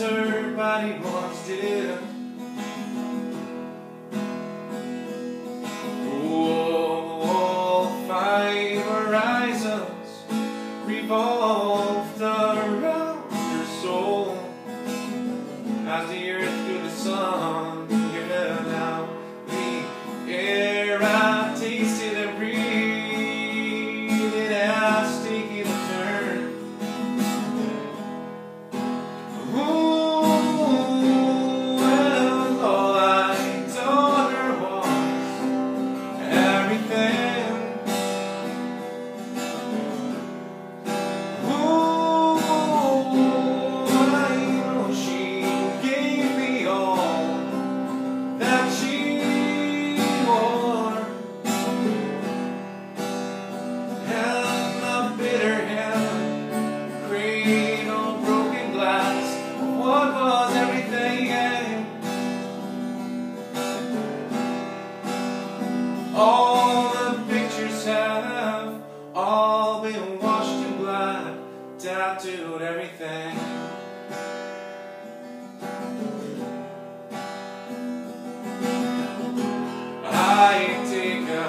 everybody wants did. Oh, all five horizons revolve. tattooed everything I take a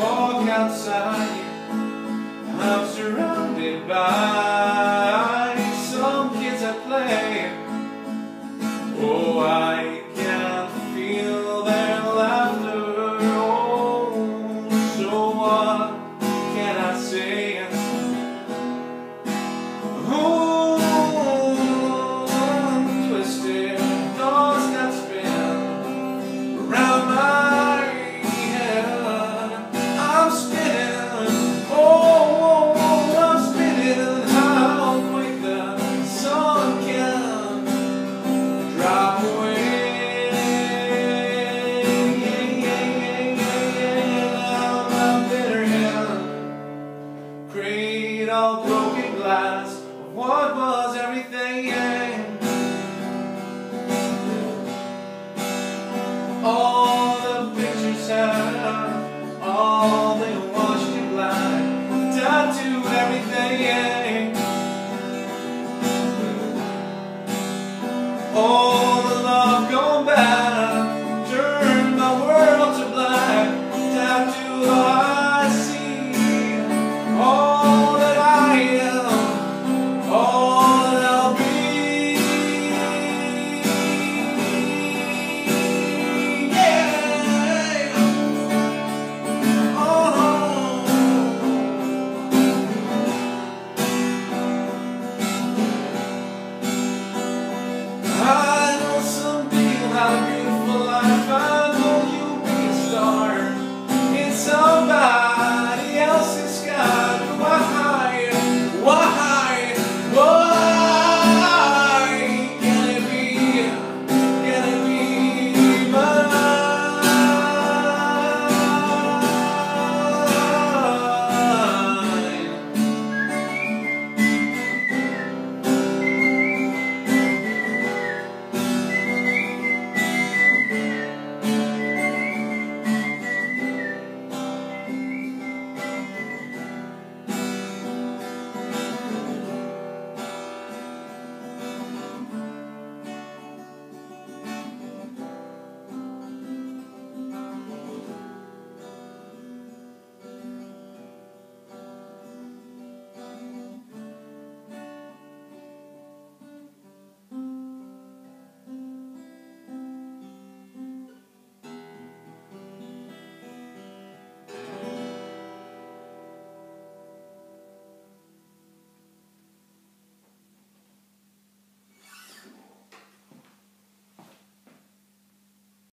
walk outside I'm surrounded by some kids I play Oh, I can feel their laughter Oh, so what can I say? All